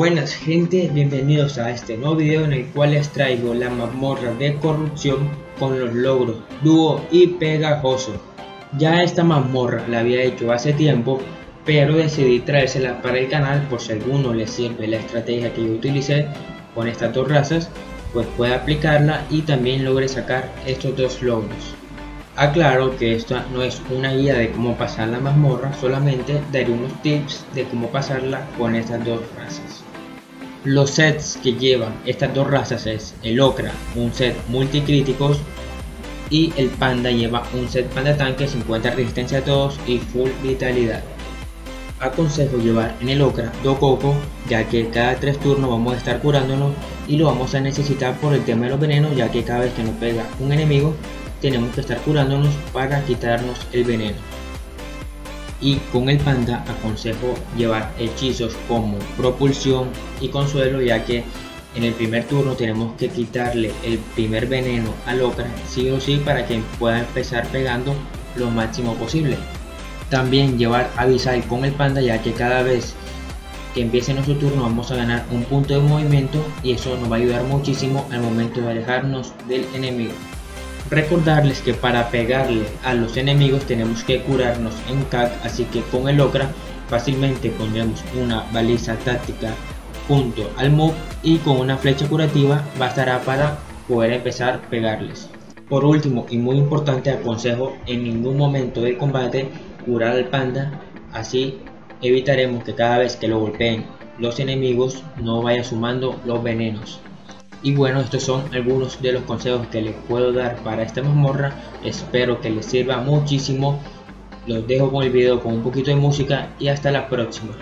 Buenas gente, bienvenidos a este nuevo video en el cual les traigo la mazmorra de corrupción con los logros dúo y pegajoso. Ya esta mazmorra la había hecho hace tiempo, pero decidí traérsela para el canal por si alguno le sirve la estrategia que yo utilicé con estas dos razas, pues puede aplicarla y también logre sacar estos dos logros. Aclaro que esta no es una guía de cómo pasar la mazmorra, solamente daré unos tips de cómo pasarla con estas dos razas. Los sets que llevan estas dos razas es el Okra, un set multicríticos, y el Panda lleva un set Panda Tanque 50 resistencia a todos y full vitalidad. Aconsejo llevar en el Okra dos cocos, ya que cada 3 turnos vamos a estar curándonos y lo vamos a necesitar por el tema de los venenos, ya que cada vez que nos pega un enemigo tenemos que estar curándonos para quitarnos el veneno. Y con el panda aconsejo llevar hechizos como propulsión y consuelo ya que en el primer turno tenemos que quitarle el primer veneno al Okra sí o sí para que pueda empezar pegando lo máximo posible. También llevar avisar con el panda ya que cada vez que empiece nuestro turno vamos a ganar un punto de movimiento y eso nos va a ayudar muchísimo al momento de alejarnos del enemigo. Recordarles que para pegarle a los enemigos tenemos que curarnos en CAC, así que con el Okra fácilmente pondremos una baliza táctica junto al mob y con una flecha curativa bastará para poder empezar a pegarles. Por último y muy importante aconsejo en ningún momento del combate curar al panda, así evitaremos que cada vez que lo golpeen los enemigos no vaya sumando los venenos. Y bueno, estos son algunos de los consejos que les puedo dar para esta mazmorra. Espero que les sirva muchísimo. Los dejo con el video con un poquito de música y hasta la próxima.